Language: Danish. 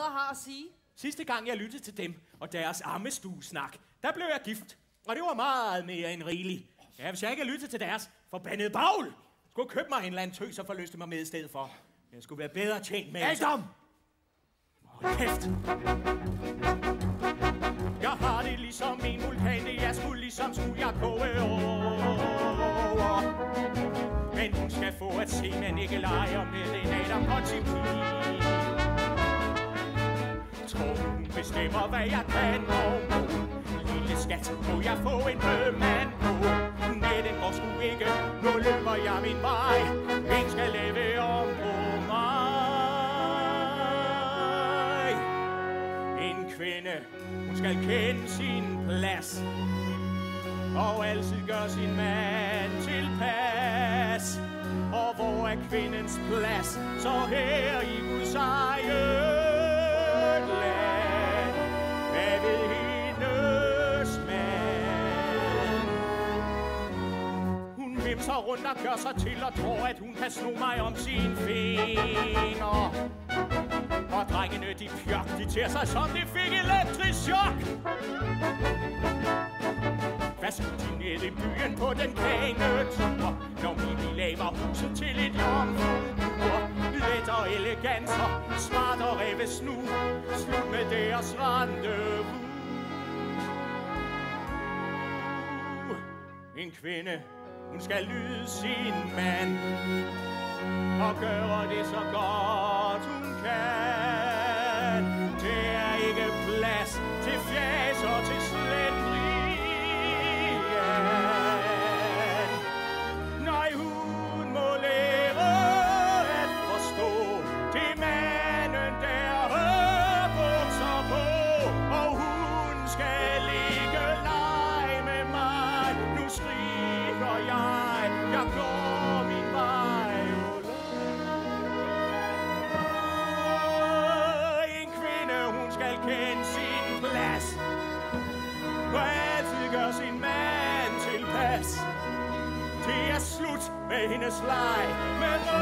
har at sige? Sidste gang jeg lyttede til dem og deres ammestuesnak, der blev jeg gift. Og det var meget mere end rigeligt. Ja, hvis jeg ikke havde lyttet til deres forbandede bagl, skulle købe mig en eller anden tøs og forløste mig med i stedet for. Jeg skulle være bedre tjent med... Adam! Hold kæft! Jeg har det ligesom min vulkan, det jeg skulle ligesom skulle jeg koge over. Men hun skal få at se, man ikke leger med en Adam hun bestemmer, hvad jeg kan og må. Lille skat, må jeg få en bømand på. Nej, den går sgu ikke, nu løber jeg min vej. Ingen skal leve om på mig. En kvinde, hun skal kende sin plads. Og altid gør sin mand tilpas. Og hvor er kvindens plads? Så her i Guds eget danser rundt og gør sig til og tror, at hun kan sno mig om sin finger. Og drengene, de pjok, de tager sig som de fik elektrisk chok. Hvad skulle de ned i byen på den pæne tur? Når Mimi laver huset til et jomfruer? Let og eleganter, smart og revet snu Slut med deres rendezvous En kvinde, hun skal lyde sin mand. Og gøre det så godt. Skal kende sin plads. Og altid gør sin mand tilpas. Det er slut med hendes leg med